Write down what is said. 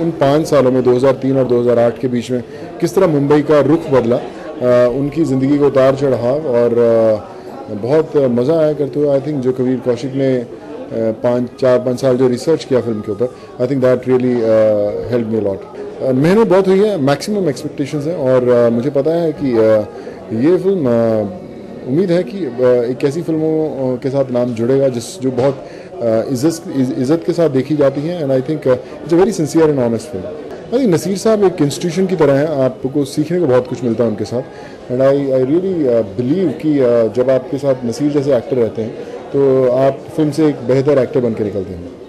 उन पाँच सालों में 2003 और 2008 के बीच में, किस तरह मुंबई का रुख बदला? उनकी ज़िंदगी को उतार चढ़ाव और बहुत मज़ा आया करते हुए। आई थिंक जो कबीर कौशिक ने पाँच, चार, पाँच साल जो रिसर्च किया फ़िल्म के ऊपर I think that really help me lot मेहनत बहुत हुई है मैक्सिमम एक्सपेक्टेशंस हैं और मुझे पता है कि ये फ़िल्म उम्मीद है कि एक ऐसी फ़िल्मों के साथ नाम जुड़ेगा जिस, जो बहुत इज़्ज़त इज़्ज़त के साथ देखी जाती हैं and I think it's a very sincere and honest film I Naseer साहब एक इंस्टीट्यूशन की तरह हैं, आपको सीखने को बहुत कुछ मिलता है उनके साथ. And I I really believe कि जब आपके साथ नसीर जैसे एक्टर रहते हैं तो आप फ़िल्म से एक बेहतर एक्टर बन के निकलते हैं।